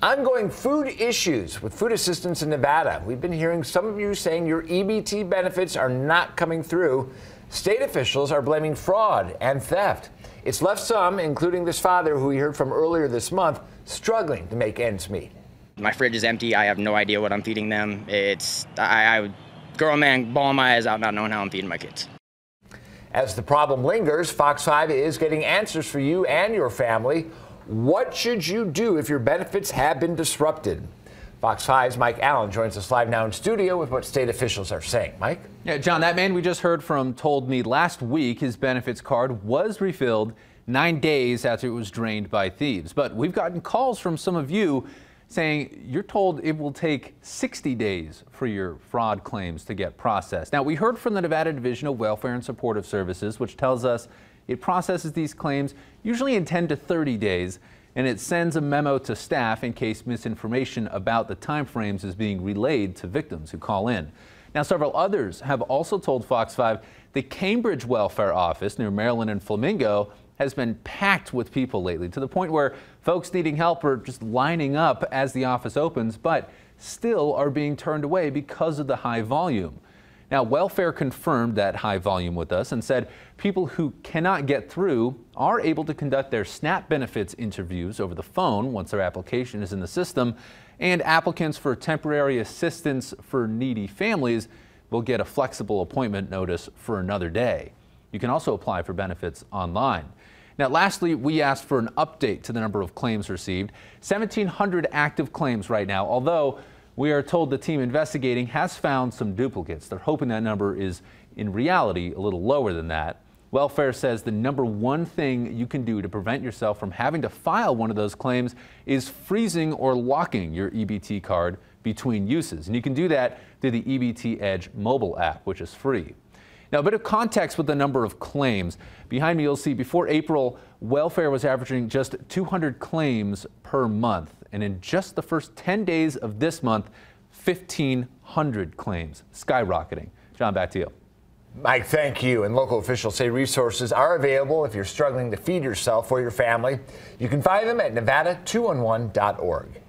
Ongoing food issues with food assistance in Nevada. We've been hearing some of you saying your EBT benefits are not coming through. State officials are blaming fraud and theft. It's left some, including this father who we heard from earlier this month, struggling to make ends meet. My fridge is empty. I have no idea what I'm feeding them. It's I, I grown man bawling my eyes out, not knowing how I'm feeding my kids. As the problem lingers, Fox 5 is getting answers for you and your family. What should you do if your benefits have been disrupted? Fox 5's Mike Allen joins us live now in studio with what state officials are saying. Mike? Yeah, John, that man we just heard from told me last week his benefits card was refilled nine days after it was drained by thieves. But we've gotten calls from some of you saying you're told it will take 60 days for your fraud claims to get processed. Now, we heard from the Nevada Division of Welfare and Supportive Services, which tells us it processes these claims usually in 10 to 30 days, and it sends a memo to staff in case misinformation about the timeframes is being relayed to victims who call in. Now, several others have also told Fox 5 the Cambridge Welfare Office near Maryland and Flamingo has been packed with people lately to the point where folks needing help are just lining up as the office opens, but still are being turned away because of the high volume. Now, welfare confirmed that high volume with us and said people who cannot get through are able to conduct their SNAP benefits interviews over the phone once their application is in the system, and applicants for temporary assistance for needy families will get a flexible appointment notice for another day. You can also apply for benefits online. Now, lastly, we asked for an update to the number of claims received. 1,700 active claims right now, although we are told the team investigating has found some duplicates. They're hoping that number is, in reality, a little lower than that. Welfare says the number one thing you can do to prevent yourself from having to file one of those claims is freezing or locking your EBT card between uses. And you can do that through the EBT Edge mobile app, which is free. Now, a bit of context with the number of claims. Behind me, you'll see before April, welfare was averaging just 200 claims per month. And in just the first 10 days of this month, 1,500 claims, skyrocketing. John, back to you. Mike, thank you. And local officials say resources are available if you're struggling to feed yourself or your family. You can find them at nevada211.org.